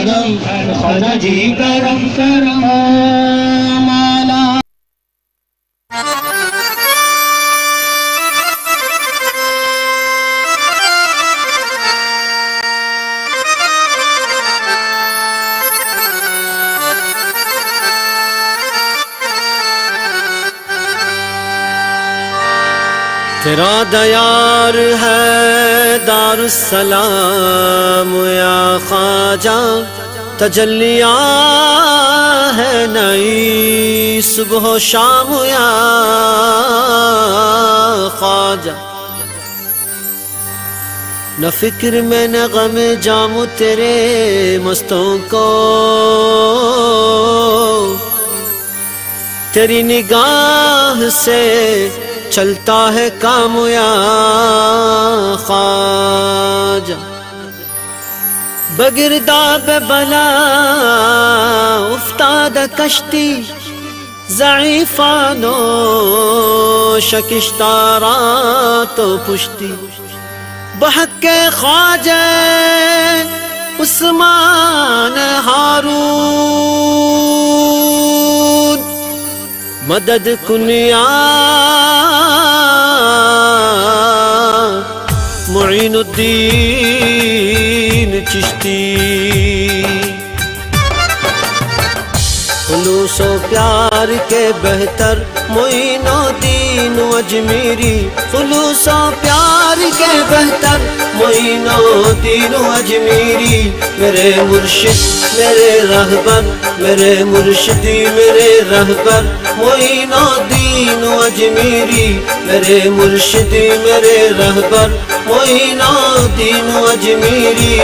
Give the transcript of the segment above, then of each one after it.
کرم کرم خواجہ جی کرم دیار ہے دار السلام یا خواجہ، تجلیاں ہے نئی صبح و شام، یا خواجہ۔ نہ فکر میں، نہ غم جام تیرے مستوں کو۔ تیری نگاہ سے چلتا ہے کام یا خواجہ بگرداب بلا، افتاد کشتی ضعیفانو شکشتارا تو پشتی۔ بحق خواجہ عثمان ہارون۔ مدد کنیا معین الدین چشتی خلوص و پیار کے بہتر معین الدین اجمیری خلوص و پیار کے بہتر معین الدین اجمیری میرے مرشد، میرے رہبر، میرے مرشدی، میرے رہبر۔ معین الدین اجمیری میرے مرشدی میرے رہبر معین الدین اجمیری۔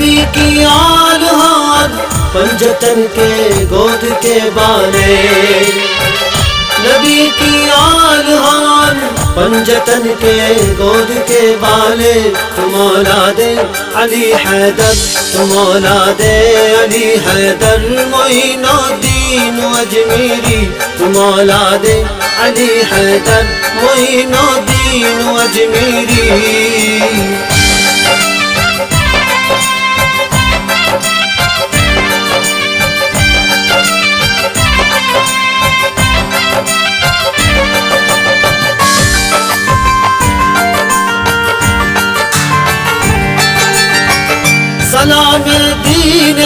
نبی کی آل ہاتھ پنجتن کے گود کے بالے۔ نبی کی آل ہاتھ پنجتن کے گود کے بالے۔ تم اولاد علی حیدر تم اولاد علی حیدر، معین الدین اجمیری۔ تم اولاد علی حیدر، معین الدین اجمیری۔ سلام دین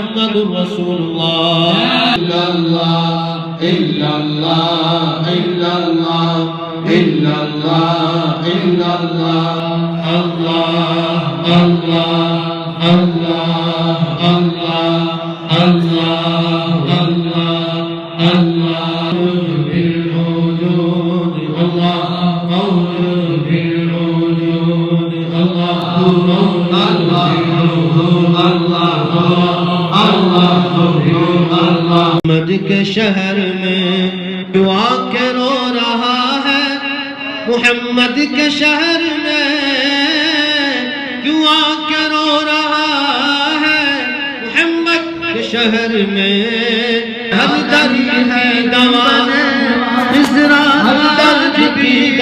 محمد رسول الله إلا الله إلا الله إلا الله إلا الله إلا الله الله الله الله شہر میں دعا کے رو رہا ہے۔ محمد کے شہر میں دعا کے رو رہا ہے۔ محمد کے شہر میں ہر درد ہے دوا اسرا ہر درد بھی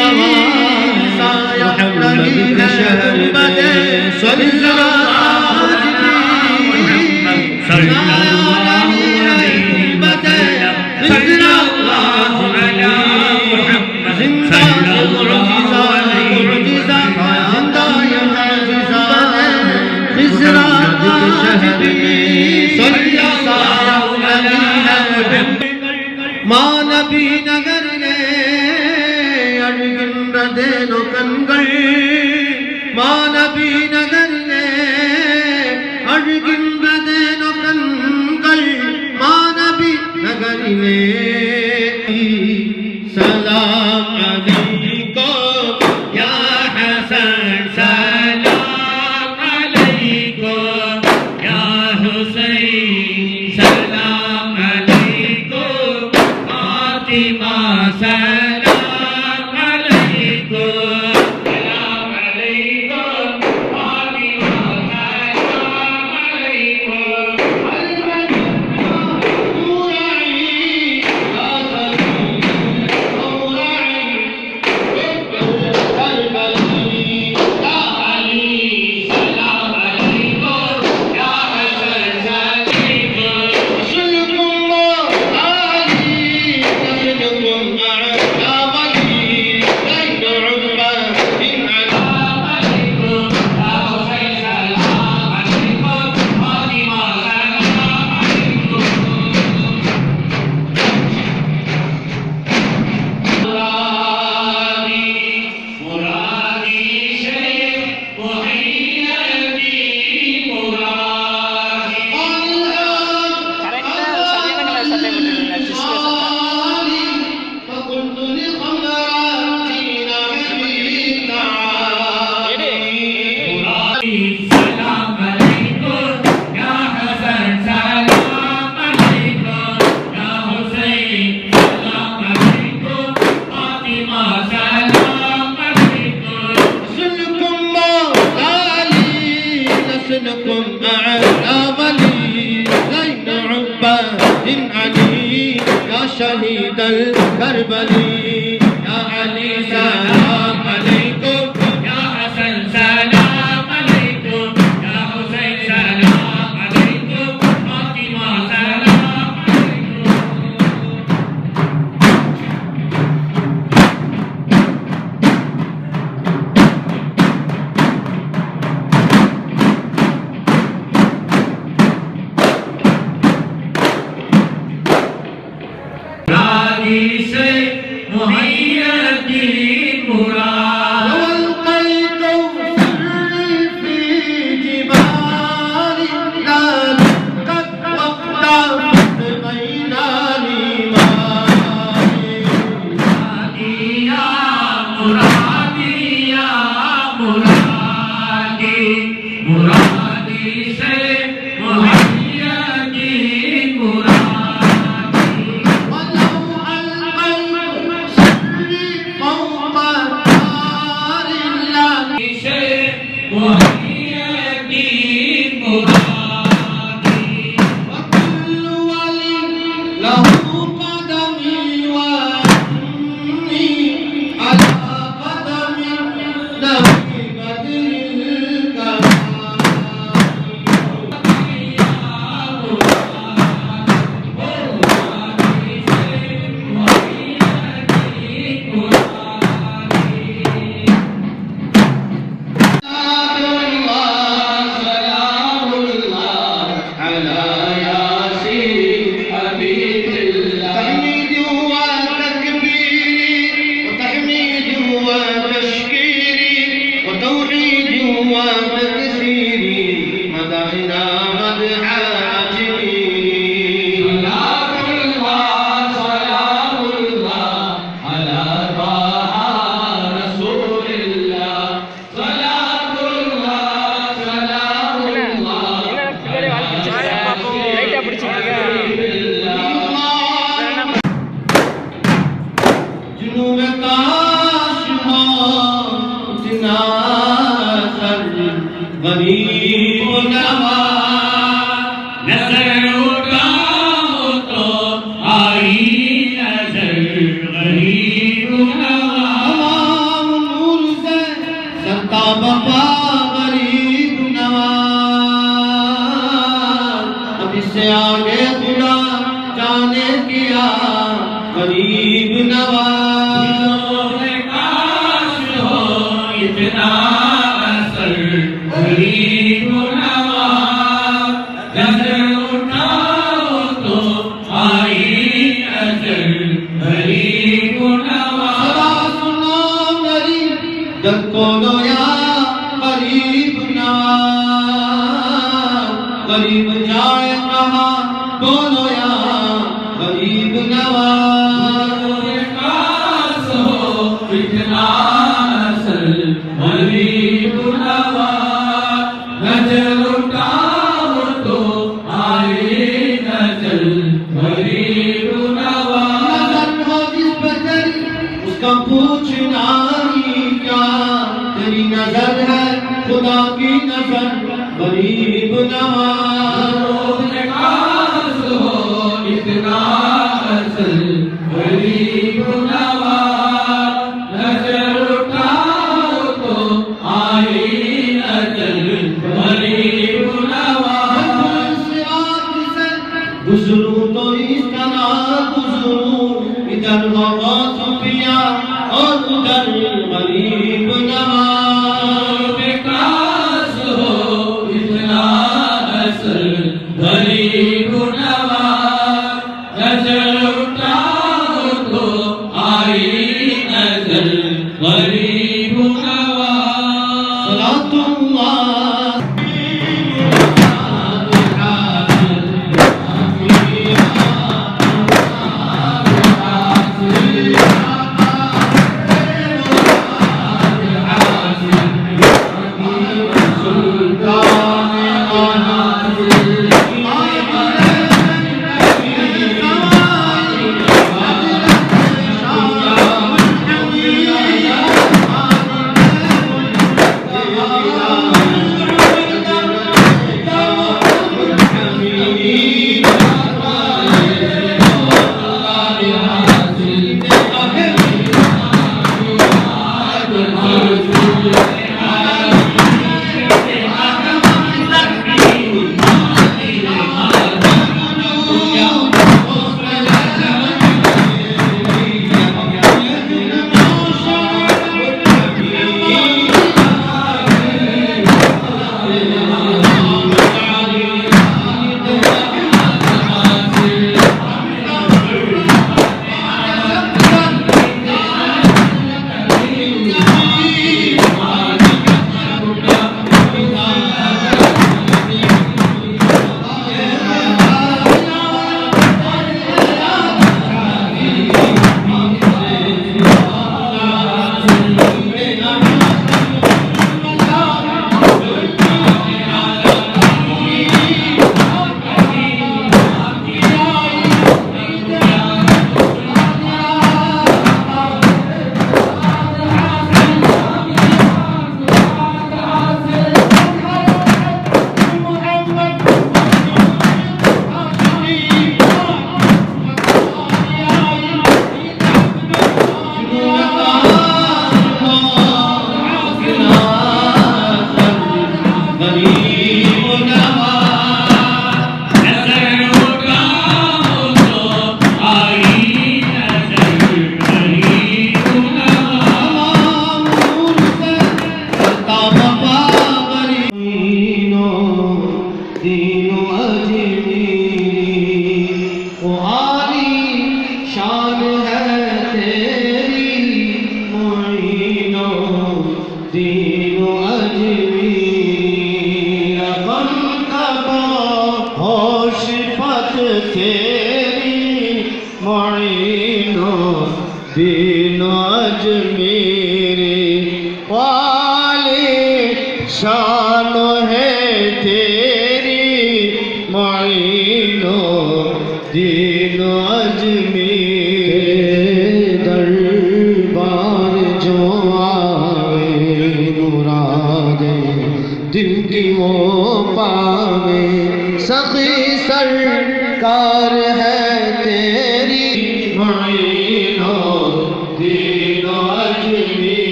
غریب جائے کہاں بولو یا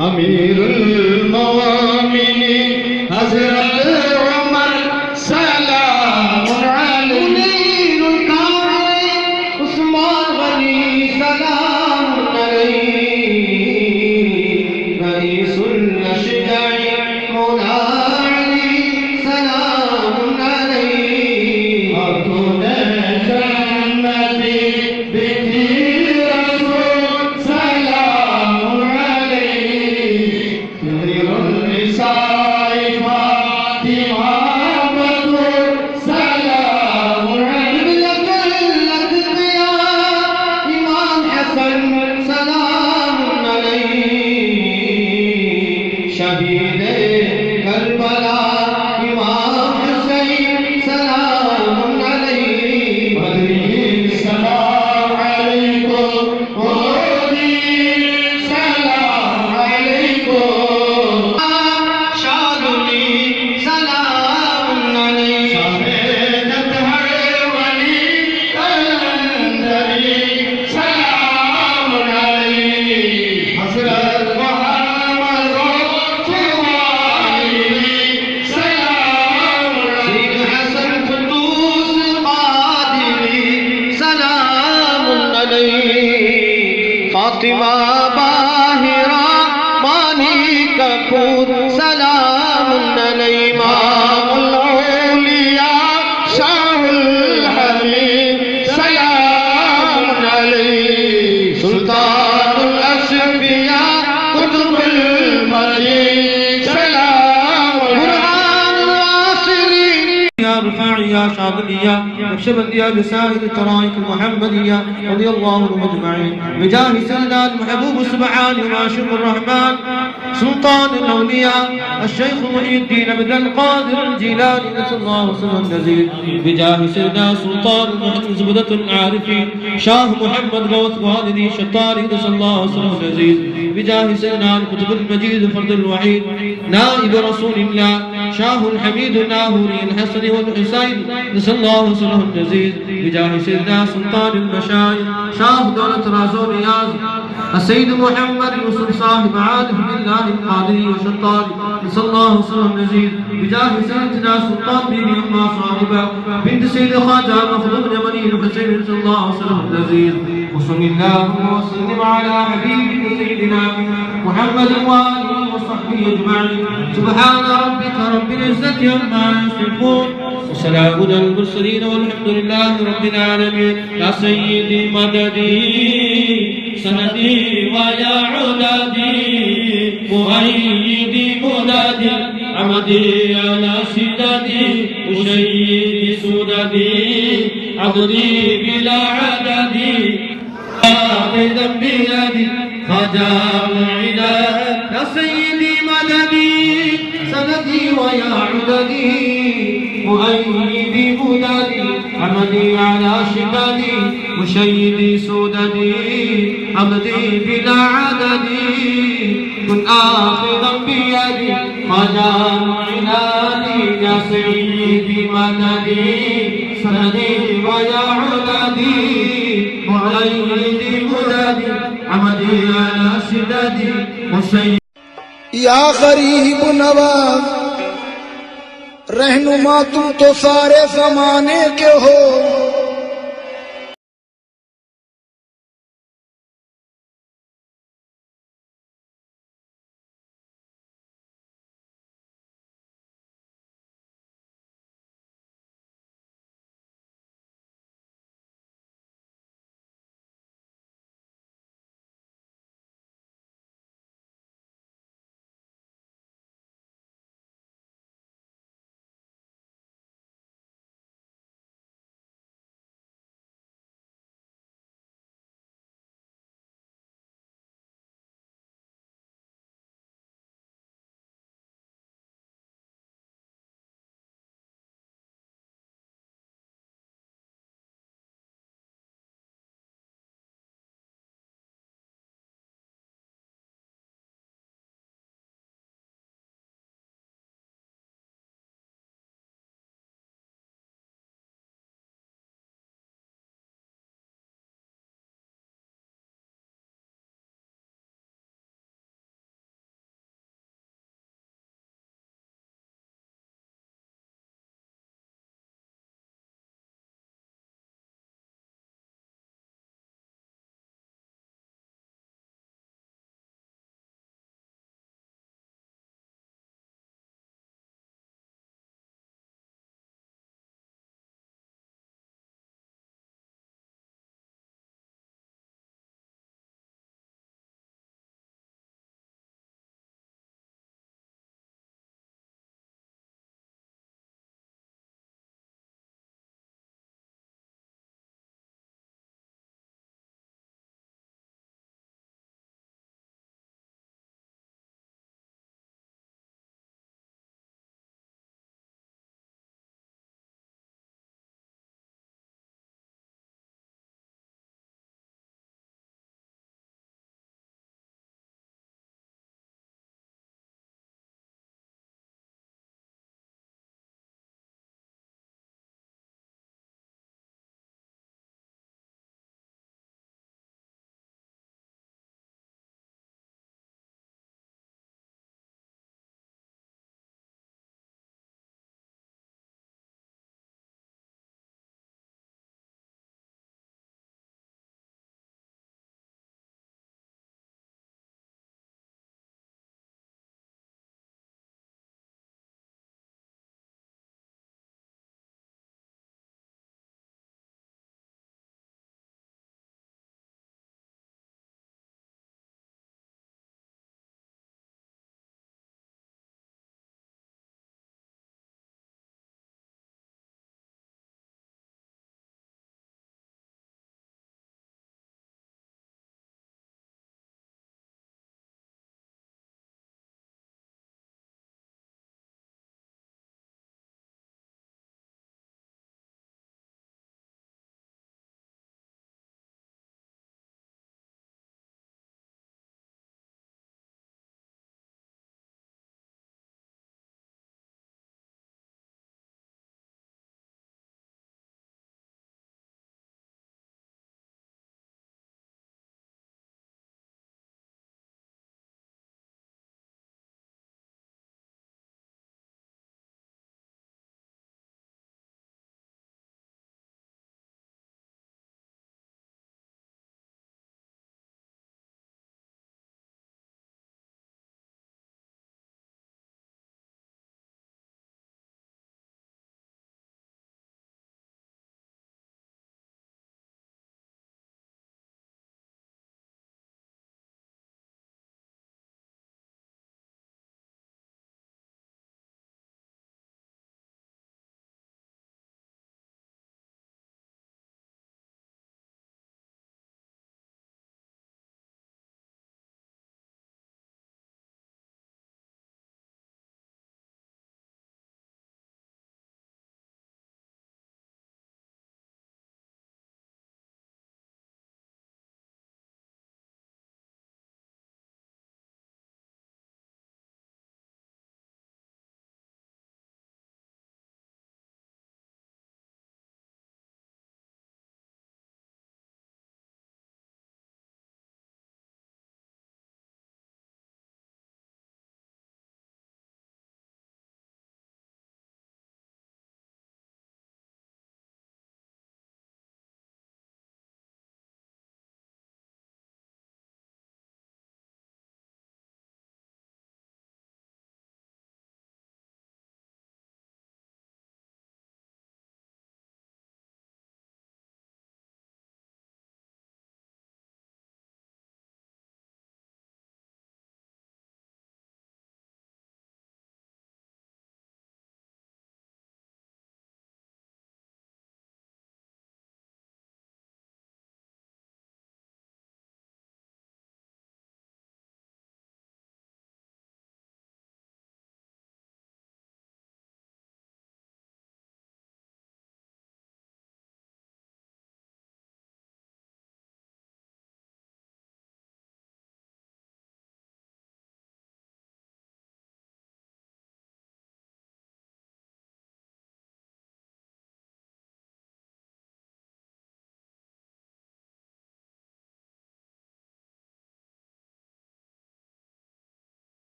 امیر يا شاذلي يا نقشبندي يا بسائر الترائك المحمدية رضي الله عنهم أجمعين. بجاه سيدنا المحبوب سبحانه واشق الرحمن سلطان الأولياء الشيخ محي الدين عبد القادر الجيلاني. نسأل الله وسلم النزيل بجاه سيدنا سلطان المحمد زبدة العارفين شاه محمد غوث والدي شطاري نسأل الله وسلم النزيل بجاه سيدنا الكتب المجيد فرد الوحيد نائب رسول الله شاه الحميد الناهوري الحسن والحسين. نسأل الله وسلم النزيل بجاه سيدنا سلطان المشايخ شاه دولة رازو رياض. السيد محمد يوسف صاحب عارف بالله القادري وشطاري نسأل الله وسلم النزيل بجاه سيدنا سلطان بن أما صاحبة. بنت سيد خواجة مخدوم يمني الحسين نسأل الله وسلم النزيل وصل اللهم وسلم على حبيبك سيدنا محمد وآله وصحبه أجمعين. سبحان ربك رب العزة عما يصفون. وسلام على المرسلين والحمد لله رب العالمين. يا سيدي مددي سندي ويا عددي مؤيدي مددي عمدي على شددي أشيدي سددي عضدي بلا عددي آخذا بيدي خجام عناد يا سيدي مددي سندي ويا عددي مؤيدي مددي عمدي على شددي مشيدي سوددي عبدي بلا عددي كن آخذا بيدي خجام عنادي، يا سيدي مددي، سندي ويا عددي مؤيدي مددي، عمدي على شددي مشيدي یا غریب نواز، رہنما تم تو سارے زمانے کے ہو۔